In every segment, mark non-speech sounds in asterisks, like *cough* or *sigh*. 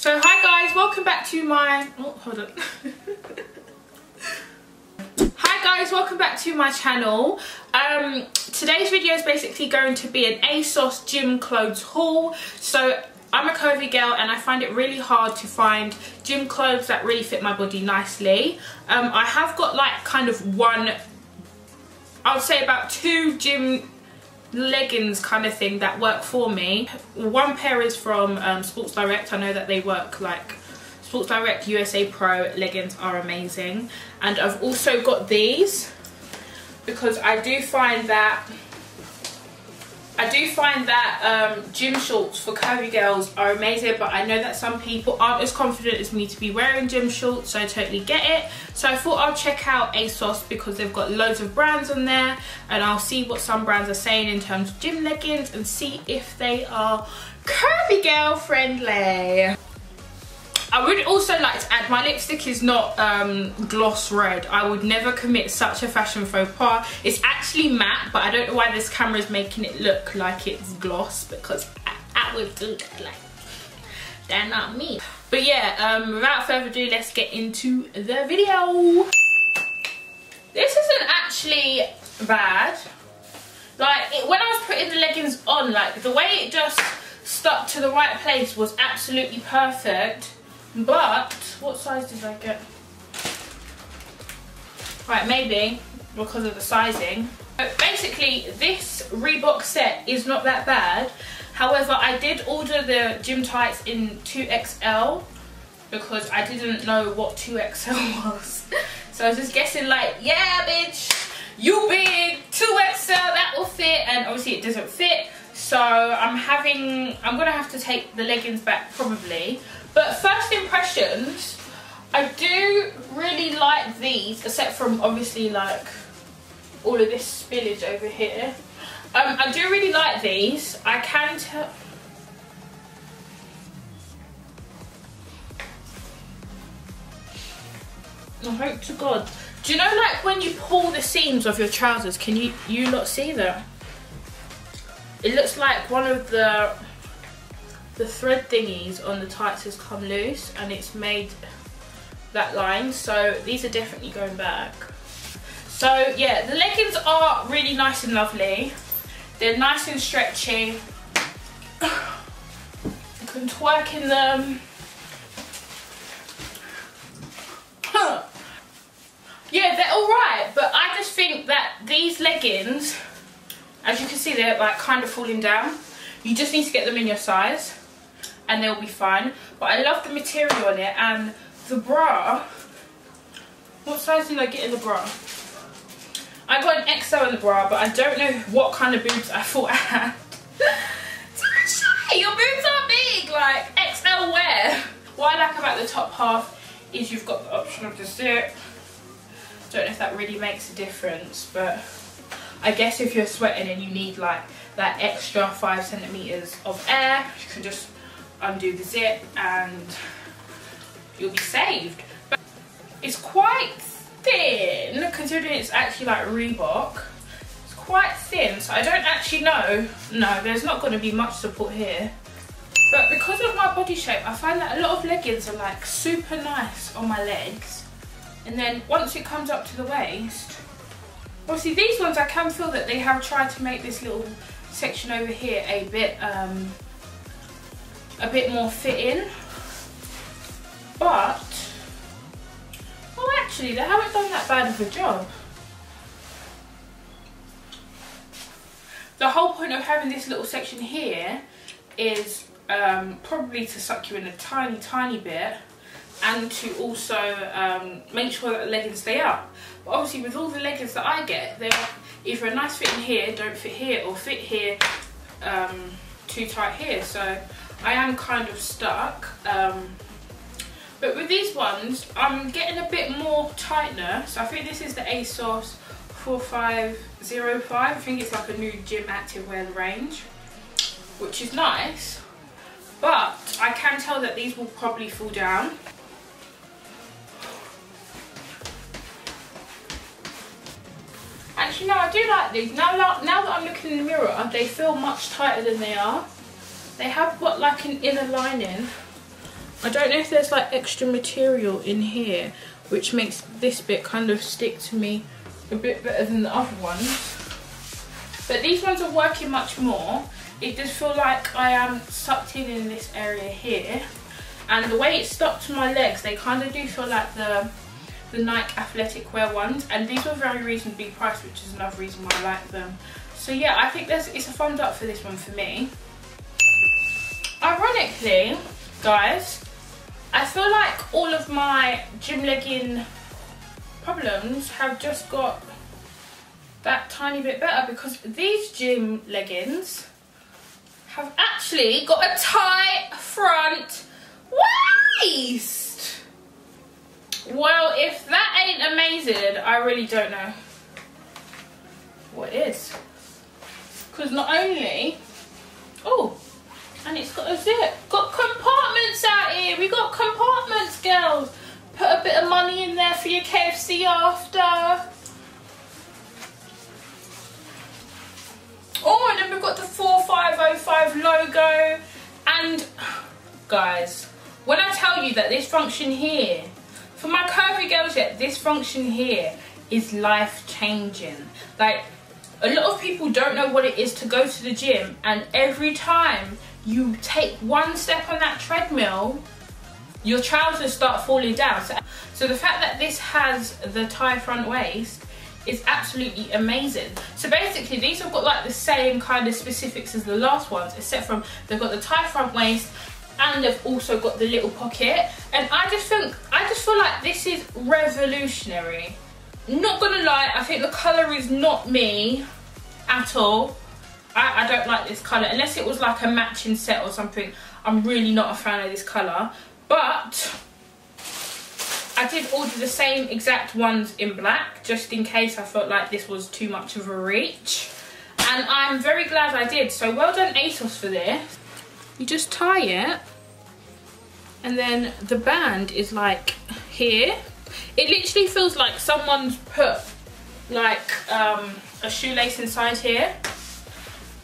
So hi guys, welcome back to my, oh hold on. *laughs* hi guys, welcome back to my channel. Um, today's video is basically going to be an ASOS gym clothes haul. So I'm a curvy girl and I find it really hard to find gym clothes that really fit my body nicely. Um, I have got like kind of one, I would say about two gym leggings kind of thing that work for me. One pair is from um, Sports Direct. I know that they work like Sports Direct USA Pro leggings are amazing. And I've also got these because I do find that I do find that um, gym shorts for curvy girls are amazing but I know that some people aren't as confident as me to be wearing gym shorts so I totally get it. So I thought I'll check out ASOS because they've got loads of brands on there and I'll see what some brands are saying in terms of gym leggings and see if they are curvy girl friendly. I would also like to add, my lipstick is not um, gloss red. I would never commit such a fashion faux pas. It's actually matte, but I don't know why this camera is making it look like it's gloss because I, I would do that. Like, they're not me. But yeah, um, without further ado, let's get into the video. This isn't actually bad. Like, it, when I was putting the leggings on, like, the way it just stuck to the right place was absolutely perfect but, what size did I get? Right, maybe because of the sizing. But basically, this Reebok set is not that bad. However, I did order the gym tights in 2XL because I didn't know what 2XL *laughs* was. so I was just guessing like, yeah, bitch, you big, 2XL, that will fit. And obviously it doesn't fit. So I'm having, I'm gonna have to take the leggings back probably. But first impressions, I do really like these, except from obviously like all of this spillage over here. Um, I do really like these. I can tell. I hope to God. Do you know like when you pull the seams of your trousers, can you, you not see that? It looks like one of the the thread thingies on the tights has come loose and it's made that line. So these are definitely going back. So yeah the leggings are really nice and lovely. They're nice and stretchy. You can twerk in them. Yeah they're all right but I just think that these leggings as you can see they're like kind of falling down you just need to get them in your size and they'll be fine. But I love the material on it and the bra. What size did I get in the bra? I got an XL in the bra, but I don't know what kind of boobs I *laughs* thought I had. Your boobs are big, like XL wear. What I like about the top half is you've got the option of the zip. Don't know if that really makes a difference, but I guess if you're sweating and you need like that extra five centimeters of air, you can just undo the zip and you'll be saved. But it's quite thin considering it's actually like Reebok. It's quite thin so I don't actually know. No, there's not going to be much support here. But because of my body shape, I find that a lot of leggings are like super nice on my legs. And then once it comes up to the waist, obviously these ones I can feel that they have tried to make this little section over here a bit um, a bit more fitting. But, oh actually they haven't done that bad of a job. The whole point of having this little section here is um, probably to suck you in a tiny, tiny bit and to also um, make sure that the leggings stay up. But obviously with all the leggings that I get, they're either a nice fit in here, don't fit here, or fit here, um, too tight here. So I am kind of stuck. Um, but with these ones, I'm getting a bit more tightness. I think this is the ASOS 4505. I think it's like a new gym activewear range, which is nice. But I can tell that these will probably fall down. Actually, no, I do like these. Now, now that I'm looking in the mirror, they feel much tighter than they are. They have got like an inner lining I don't know if there's like extra material in here which makes this bit kind of stick to me a bit better than the other ones. But these ones are working much more. It does feel like I am sucked in in this area here. And the way it's stuck to my legs, they kind of do feel like the the Nike athletic wear ones. And these were very reasonably priced, which is another reason why I like them. So yeah, I think there's it's a thumbs up for this one for me. Ironically, guys, I feel like all of my gym legging problems have just got that tiny bit better because these gym leggings have actually got a tight front waist. Well, if that ain't amazing, I really don't know what is. Because not only, oh, and it's got a zip. Got compartments out here. We got compartments, girls. Put a bit of money in there for your KFC after. Oh, and then we've got the 4505 logo. And *sighs* guys, when I tell you that this function here, for my curvy girls yet, this function here is life changing. Like, a lot of people don't know what it is to go to the gym and every time you take one step on that treadmill, your trousers start falling down. So, so the fact that this has the tie front waist is absolutely amazing. So basically these have got like the same kind of specifics as the last ones, except from they've got the tie front waist and they've also got the little pocket. And I just think, I just feel like this is revolutionary. Not gonna lie, I think the colour is not me at all. I, I don't like this colour. Unless it was like a matching set or something, I'm really not a fan of this colour. But I did order the same exact ones in black, just in case I felt like this was too much of a reach. And I'm very glad I did. So well done ASOS for this. You just tie it. And then the band is like here. It literally feels like someone's put like um, a shoelace inside here.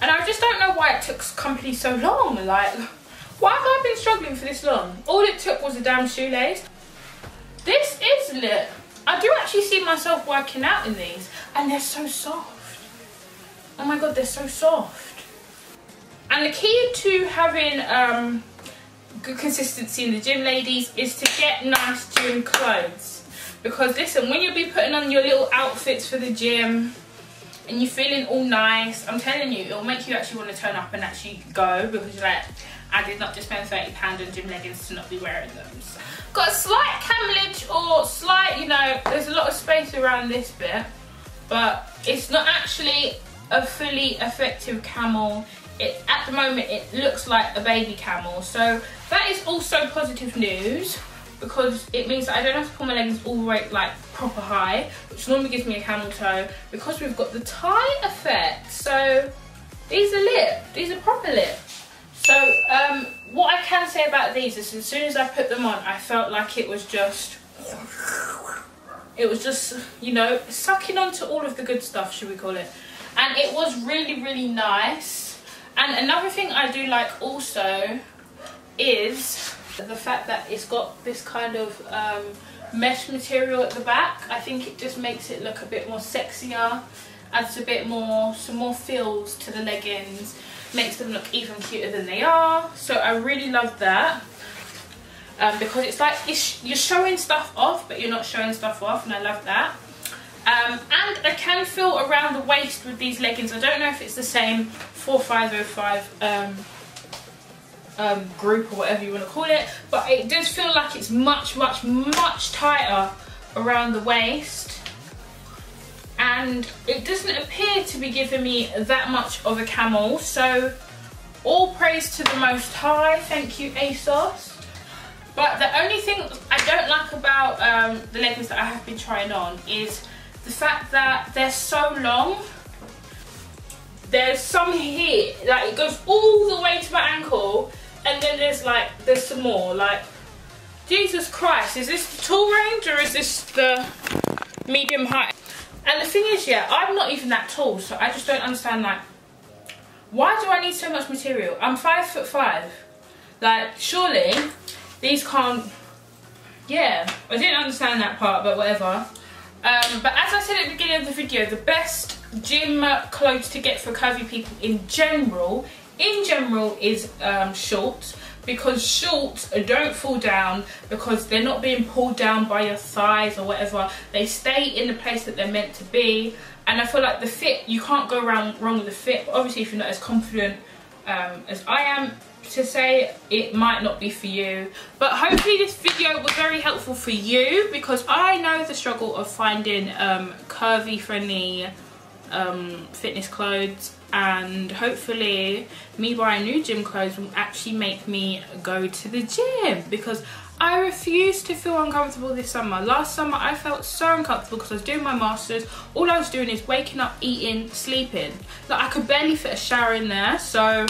And I just don't know why it took company so long. Like, why have I been struggling for this long? All it took was a damn shoelace. This is lit. I do actually see myself working out in these. And they're so soft. Oh my god, they're so soft. And the key to having um, good consistency in the gym, ladies, is to get nice gym clothes. Because listen, when you'll be putting on your little outfits for the gym, and you're feeling all nice, I'm telling you, it'll make you actually want to turn up and actually go because you're like, I did not just spend £30 on gym leggings to not be wearing them. So, got slight camelage or slight, you know, there's a lot of space around this bit, but it's not actually a fully effective camel. It, at the moment, it looks like a baby camel. So that is also positive news because it means that I don't have to pull my legs all the way like proper high, which normally gives me a camel toe, because we've got the tie effect. So these are lip, these are proper lip. So um, what I can say about these is as soon as I put them on, I felt like it was just, it was just, you know, sucking onto all of the good stuff, should we call it. And it was really, really nice. And another thing I do like also is the fact that it's got this kind of um, mesh material at the back, I think it just makes it look a bit more sexier, adds a bit more, some more feels to the leggings, makes them look even cuter than they are. So I really love that. Um, because it's like it's, you're showing stuff off, but you're not showing stuff off, and I love that. Um, and I can feel around the waist with these leggings. I don't know if it's the same 4505 um, um, group or whatever you want to call it but it does feel like it's much much much tighter around the waist. And it doesn't appear to be giving me that much of a camel. So all praise to the most high. Thank you ASOS. But the only thing I don't like about um, the leggings that I have been trying on is the fact that they're so long there's some here like it goes all the way to my ankle and then there's like there's some more like Jesus Christ is this the tall range or is this the medium height? And the thing is yeah I'm not even that tall so I just don't understand like why do I need so much material? I'm five foot five. Like surely these can't yeah I didn't understand that part but whatever um, but as I said at the beginning of the video the best gym clothes to get for curvy people in general in general is um, shorts because shorts don't fall down because they're not being pulled down by your thighs or whatever. They stay in the place that they're meant to be. And I feel like the fit you can't go around wrong with the fit. Obviously if you're not as confident um, as I am to say it might not be for you but hopefully this video was very helpful for you because I know the struggle of finding um, curvy friendly um, fitness clothes and hopefully me buying new gym clothes will actually make me go to the gym because I refuse to feel uncomfortable this summer. Last summer I felt so uncomfortable because I was doing my masters. All I was doing is waking up, eating, sleeping. Like I could barely fit a shower in there. So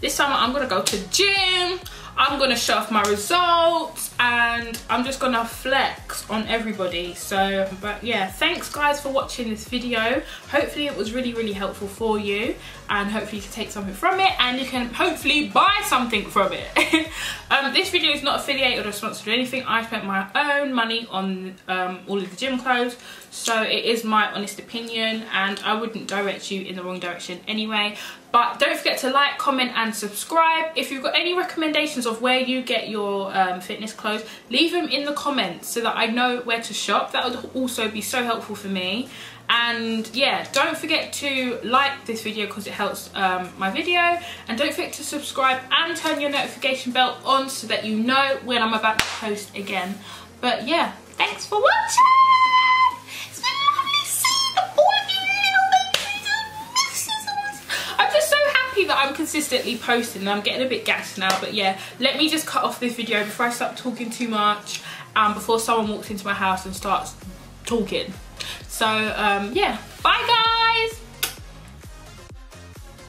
this summer I'm gonna go to gym. I'm gonna show off my results and I'm just gonna flex on everybody. So, but yeah, thanks guys for watching this video. Hopefully it was really, really helpful for you and hopefully you can take something from it and you can hopefully buy something from it. *laughs* um, this video is not affiliated or sponsored or anything. I spent my own money on um, all of the gym clothes. So it is my honest opinion and I wouldn't direct you in the wrong direction anyway. But don't forget to like, comment and subscribe. If you've got any recommendations of where you get your um, fitness clothes, leave them in the comments so that I know where to shop. That would also be so helpful for me. And yeah, don't forget to like this video because it helps um, my video. And don't forget to subscribe and turn your notification bell on so that you know when I'm about to post again. But yeah, thanks for watching! It's been lovely seeing all of you little I'm just so happy that I'm consistently posting and I'm getting a bit gassed now. But yeah, let me just cut off this video before I start talking too much and before someone walks into my house and starts talking. So um, yeah, bye